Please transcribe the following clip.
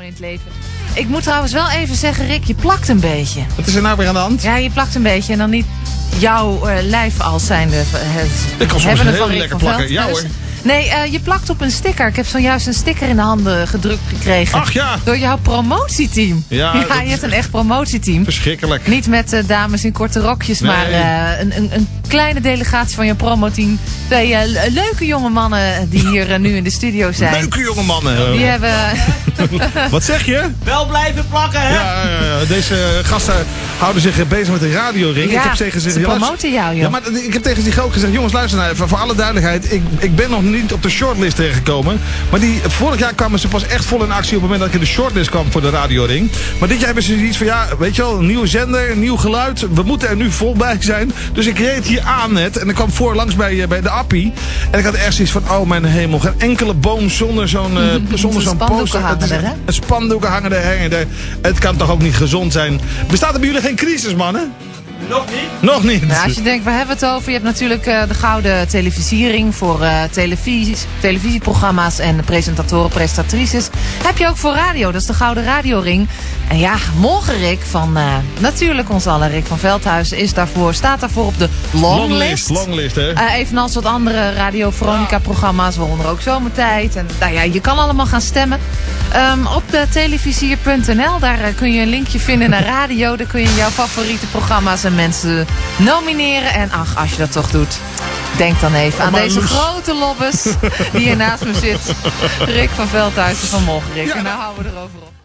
In het leven. Ik moet trouwens wel even zeggen, Rick, je plakt een beetje. Wat is er nou weer aan de hand? Ja, je plakt een beetje en dan niet jouw eh, lijf als zijnde. eh, Het Ik kan soms hebben het heel lekker plakken. Ja Veldhuis. hoor. Nee, eh, je plakt op een sticker. Ik heb zojuist een sticker in de handen gedrukt gekregen. Ach ja, Door jouw promotieteam. Ja, je hebt een echt promotieteam. verschrikkelijk. Niet met eh, dames in korte rokjes, Nee. maar eh, een, een, een kleine delegatie van je promoteam. Twee le- leuke jonge mannen die hier nu in de studio zijn. Leuke jonge mannen. Die hebben. Wat zeg je? Wel blijven plakken, hè? Ja, ja, ja, deze gasten houden zich bezig met de radioring. Ja, ik heb tegen ze ze promoten jou, joh. Ja, maar ik heb tegen die ook gezegd, jongens luister nou even, voor alle duidelijkheid. Ik, ik ben nog niet op de shortlist terechtgekomen. Maar die, vorig jaar kwamen ze pas echt vol in actie op het moment dat ik in de shortlist kwam voor de radioring. Maar dit jaar hebben ze iets van, ja, weet je wel, een nieuwe zender, een nieuw geluid. We moeten er nu vol bij zijn. Dus ik reed hier aan net en ik kwam voor langs bij, eh, bij de appie. En ik had echt zoiets van, oh mijn hemel, geen enkele boom zonder zo'n eh, zonder zo'n poster. hangen er, hè? Spandoeken hangen er, hangen er. Het kan toch ook niet gezond zijn. Bestaat er bij jullie geen crisis, mannen? Nog niet? Nog niet. Nou, als je denkt, waar hebben we het over? Je hebt natuurlijk eh, de gouden televisiering voor eh, televisies, televisieprogramma's en presentatoren, presentatrices. Heb je ook voor radio, dat is de gouden radioring. En ja, morgen Rick van eh, natuurlijk ons allen, Rick van Veldhuizen, is daarvoor, staat daarvoor op de longlist. Longlist, hè? Eh, evenals wat andere Radio Veronica programma's, waaronder ook Zomertijd. En nou ja, je kan allemaal gaan stemmen. Ehm, op de televisier.nl, daar kun je een linkje vinden naar radio. Daar kun je jouw favoriete programma's en mensen nomineren. En ach, als je dat toch doet, denk dan even aan deze grote lobbes die hier naast me zit. Rick van Veldhuizen van Morgen, Rick. Ja, en nou nou- houden we erover op.